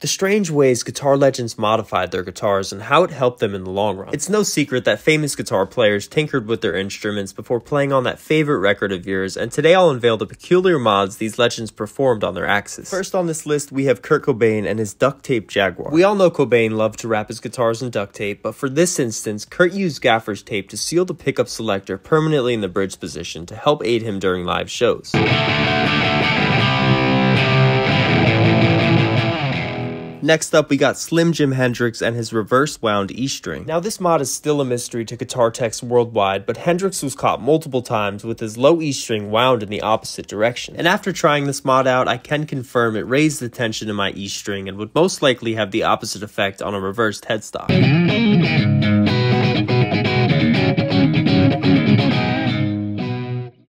the strange ways guitar legends modified their guitars and how it helped them in the long run. It's no secret that famous guitar players tinkered with their instruments before playing on that favorite record of yours, and today I'll unveil the peculiar mods these legends performed on their axes. First on this list, we have Kurt Cobain and his duct tape Jaguar. We all know Cobain loved to wrap his guitars in duct tape, but for this instance, Kurt used gaffer's tape to seal the pickup selector permanently in the bridge position to help aid him during live shows. Next up, we got Slim Jim Hendrix and his reverse wound E string. Now, this mod is still a mystery to guitar techs worldwide, but Hendrix was caught multiple times with his low E string wound in the opposite direction. And after trying this mod out, I can confirm it raised the tension in my E string and would most likely have the opposite effect on a reversed headstock.